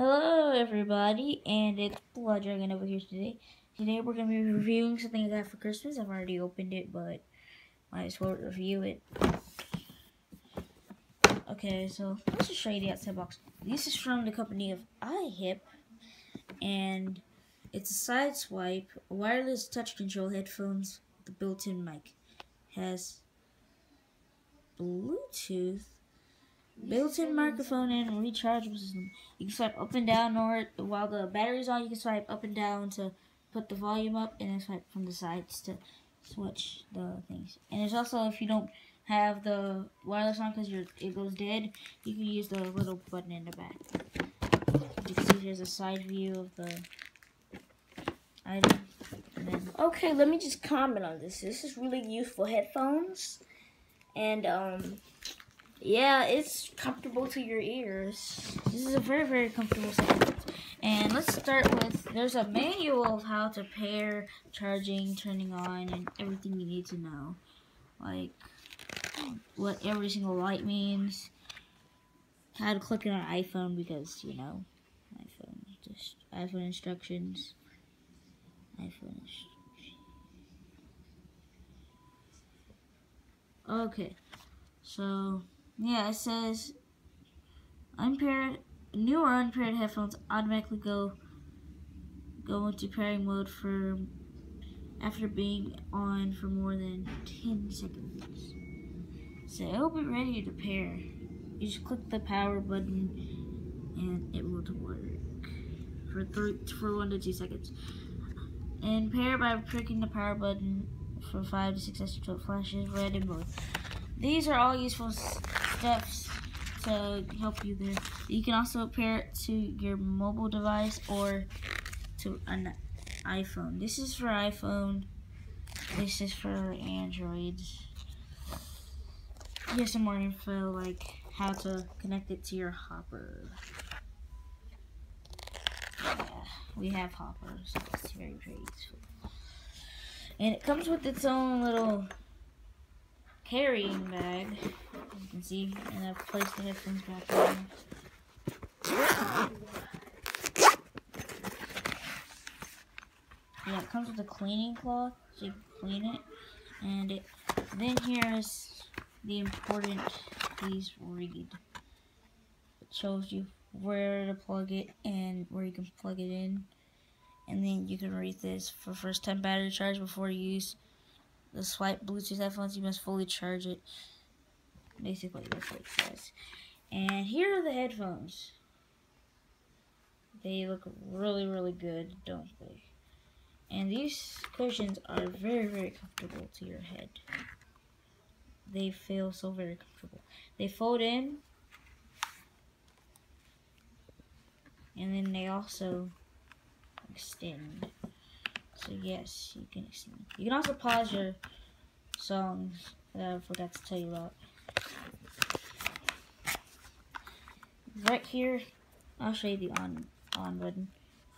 Hello everybody, and it's Blood Dragon over here today. Today we're going to be reviewing something I got for Christmas. I've already opened it, but might as well review it. Okay, so let's just show you the outside box. This is from the company of iHip, and it's a side swipe, wireless touch control headphones the built-in mic. Has Bluetooth built-in microphone and rechargeable system. You can swipe up and down, or while the battery's on, you can swipe up and down to put the volume up, and then swipe from the sides to switch the things. And it's also, if you don't have the wireless on because it goes dead, you can use the little button in the back. You can see there's a side view of the item. Okay, let me just comment on this. This is really useful headphones. And, um, yeah, it's comfortable to your ears. This is a very, very comfortable set. And let's start with, there's a manual of how to pair charging, turning on, and everything you need to know. Like, what every single light means. How to click on iPhone because, you know, iPhone, just iPhone instructions. iPhone instructions. Okay, so yeah, it says unpaired, new or unpaired headphones automatically go go into pairing mode for after being on for more than 10 seconds. So I hope it ready to pair. You just click the power button and it will work for three for one to two seconds. And pair by pricking the power button for five to six seconds until it flashes red and blue. These are all useful steps to help you there. You can also pair it to your mobile device or to an iPhone. This is for iPhone. This is for Androids. Here's some more info like how to connect it to your hopper. Yeah, we have hoppers. It's very, very useful. And it comes with its own little carrying bag. You can see, and I've placed the headphones back on. Yeah, it comes with a cleaning cloth, so you clean it. And it, then here's the important, please read. It shows you where to plug it and where you can plug it in. And then you can read this for first time battery charge before use the swipe Bluetooth headphones, you must fully charge it. Basically, that's what it says. And here are the headphones. They look really, really good, don't they? And these cushions are very, very comfortable to your head. They feel so very comfortable. They fold in. And then they also extend. So yes, you can see. You can also pause your songs that I forgot to tell you about. Right here, I'll show you the on on button.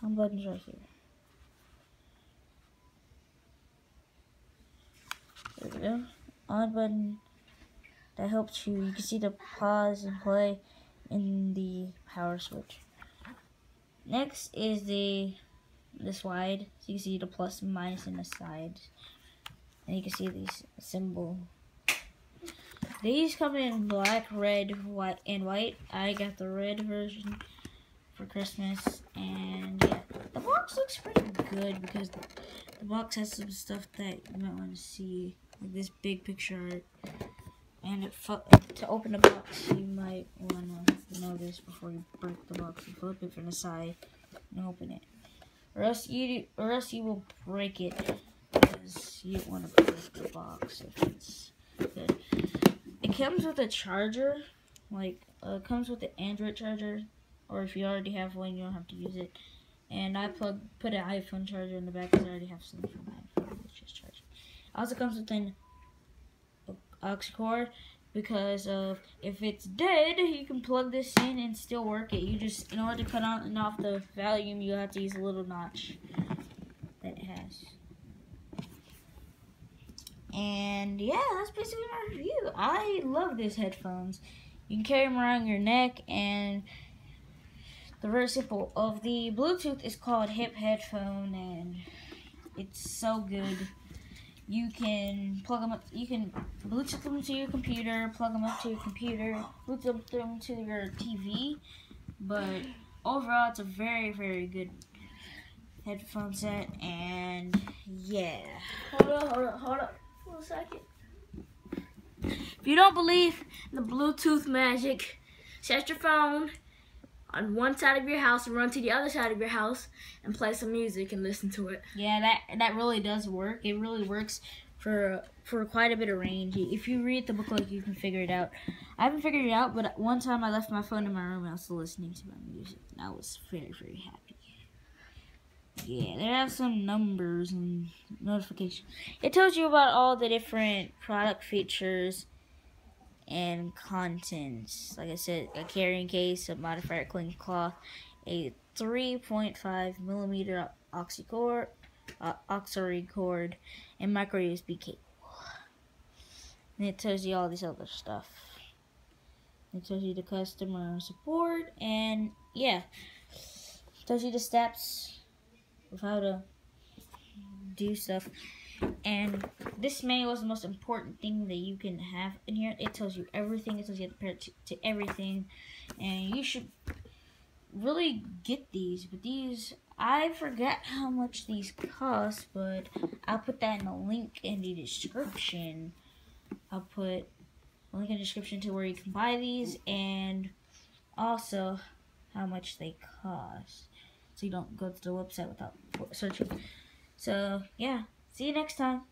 On button's right here. There we go. On button that helps you. You can see the pause and play in the power switch. Next is the this wide. So you can see the plus and minus in the sides. And you can see these symbol. These come in black, red, white, and white. I got the red version for Christmas. And yeah, the box looks pretty good because the, the box has some stuff that you might want to see. Like this big picture art. And it to open the box, you might want to know this before you break the box. You flip it from the side and open it or else you or else you will break it because you don't want to break the box if it's good. It comes with a charger, like uh, comes with the Android charger, or if you already have one, you don't have to use it. And I plug put an iPhone charger in the back because I already have something from my iPhone, which is charging. Also comes with an aux cord because of if it's dead, you can plug this in and still work it. You just, in order to cut on and off the volume, you have to use a little notch that it has. And yeah, that's basically my review. I love these headphones. You can carry them around your neck and they're very simple. Of the Bluetooth is called Hip Headphone, and it's so good. You can plug them up. You can Bluetooth them to your computer, plug them up to your computer, Bluetooth them to your TV. But overall, it's a very, very good headphone set, and yeah. Hold up, hold up, hold up a second. If you don't believe the Bluetooth magic, set your phone on one side of your house and run to the other side of your house and play some music and listen to it. Yeah, that that really does work. It really works for for quite a bit of range. If you read the booklet, you can figure it out. I haven't figured it out, but one time I left my phone in my room and I was listening to my music, and I was very very happy. Yeah, they have some numbers and notifications. It tells you about all the different product features and contents. Like I said, a carrying case, a modifier cling cloth, a 3.5 millimeter oxy cord, uh, auxiliary cord, and micro USB cable. And it tells you all this other stuff. It tells you the customer support, and yeah, it tells you the steps of how to do stuff. And this manual is the most important thing that you can have in here. It tells you everything. It tells you how to to everything. And you should really get these. But these, I forget how much these cost, but I'll put that in the link in the description. I'll put a link in the description to where you can buy these and also how much they cost. So you don't go to the website without searching. So, yeah. See you next time.